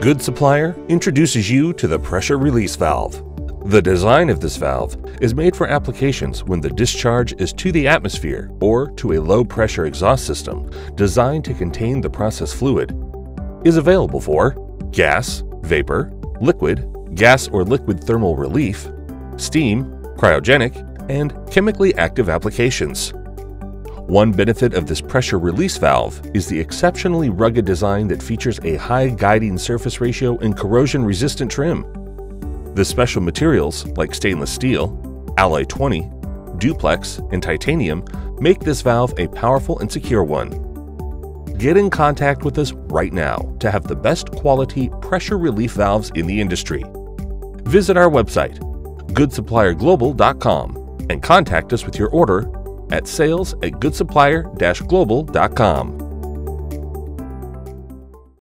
Good Supplier introduces you to the pressure release valve. The design of this valve is made for applications when the discharge is to the atmosphere or to a low pressure exhaust system designed to contain the process fluid. Is available for gas, vapor, liquid, gas or liquid thermal relief, steam, cryogenic, and chemically active applications. One benefit of this pressure release valve is the exceptionally rugged design that features a high guiding surface ratio and corrosion resistant trim. The special materials like stainless steel, alloy 20, duplex, and titanium make this valve a powerful and secure one. Get in contact with us right now to have the best quality pressure relief valves in the industry. Visit our website, goodsupplierglobal.com, and contact us with your order at sales at goodsupplier-global.com.